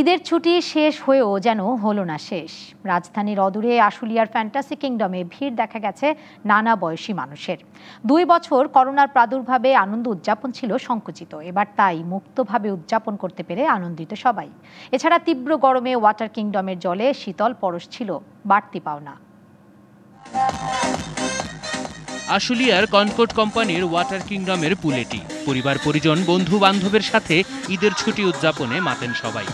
ঈদের ছুটি শেষ হয়েও যেন হলো না শেষ। রাজধানীর অদূরে আশুলিয়ার ফ্যান্টাসি কিংডমে ভিড় দেখা গেছে নানা বয়সী মানুষের। দুই বছর করোনার প্রাদুর্ভাবে আনন্দ উদযাপন ছিল সংকুচিত। এবার তাই মুক্তভাবে উদযাপন করতে পেরে আনন্দিত সবাই। এছাড়া তীব্র গরমে ওয়াটার কিংডমের জলে শীতল পরশ ছিল, বাড়তি পাওনা। আশুলিয়ার কনকোট কোম্পানির ওয়াটার কিংডমের পুলেটি। পরিবার, পরিজন বন্ধু বান্ধবের সাথে ঈদের ছুটি উদযাপনে মাতেন সবাই।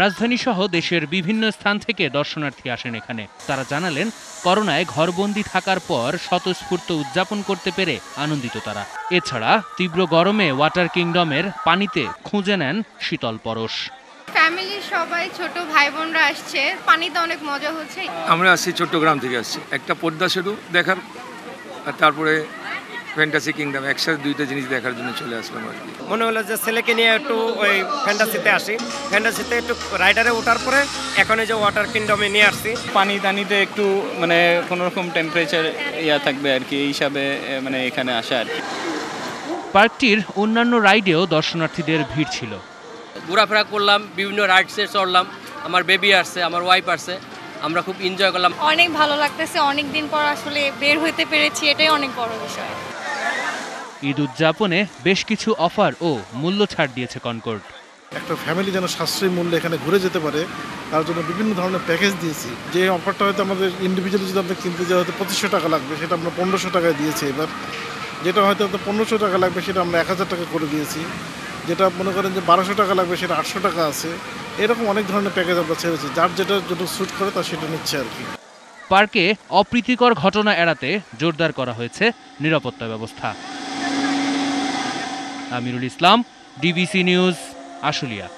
রাজধানী সহ দেশের বিভিন্ন স্থান থেকে দর্শনার্থী আসেন এখানে। তারা জানালেন করোনায় ঘরবন্দি থাকার পর স্বতঃস্ফূর্ত উদযাপন করতে পেরে আনন্দিত তারা। এছাড়া তীব্র গরমে ওয়াটার কিংডমের পানিতে খুঁজে নেন শীতল পরশ। ফ্যামিলির সবাই ছোট ভাই বোনরা আসছে। পানিতে অনেক মজা হচ্ছে। আমরা আসছি চট্টগ্রাম থেকে আসছি। একটা পদ্মা সেতু দেখার তারপরে ফ্যান্টাসি কিংডম একসাথে দুইটা জিনিস দেখার জন্য চলে আসলাম আর কি। মনে হলো যে ছেলেকে নিয়ে একটু ওই ফ্যান্টাসিতে আসি। ফ্যান্টাসিতে একটু রাইডারে ওঠার পরে এখন এই যে ওয়াটার কিংডমে নিয়ে আসছি। পানি টানিতে একটু মানে কোনো রকম টেম্পারেচার ইয়া থাকবে আর কি এই হিসাবে মানে এখানে আসা আর কি। পার্কটির অন্যান্য রাইডেও দর্শনার্থীদের ভিড় ছিল। ঘোরাফেরা করলাম বিভিন্ন রাইডসে চড়লাম। আমার বেবি আসছে আমার ওয়াইফ আসছে। আমরা খুব এনজয় করলাম। অনেক ভালো লাগতেছে অনেক দিন পর আসলে বের হইতে পেরেছি এটাই অনেক বড় বিষয়। ঈদ উদযাপনে বেশ কিছু অফার ও মূল্য ছাড় দিয়েছে কনকর্ড। একটা ফ্যামিলি যেন সাশ্রয়ী মূল্যে এখানে ঘুরে যেতে পারে তার জন্য বিভিন্ন ধরনের প্যাকেজ দিয়েছি। যে অফারটা হয়তো আমাদের ইন্ডিভিজুয়ালি যদি আমরা কিনতে যাই হয়তো পঁচিশশো টাকা লাগবে সেটা আমরা পনেরোশো টাকায় দিয়েছি এবার। যেটা হয়তো পনেরোশো টাকা লাগবে সেটা আমরা এক হাজার টাকা করে দিয়েছি। যেটা মনে করেন যে বারোশো টাকা লাগবে সেটা আটশো টাকা আছে। এরকম অনেক ধরনের প্যাকেজ আমরা ছেড়েছি যার যেটা যেটা স্যুট করে তার সেটা নিচ্ছে আর কি। পার্কে অপ্রীতিকর ঘটনা এড়াতে জোরদার করা হয়েছে নিরাপত্তা ব্যবস্থা। Amirul Islam DBC news Ashulia.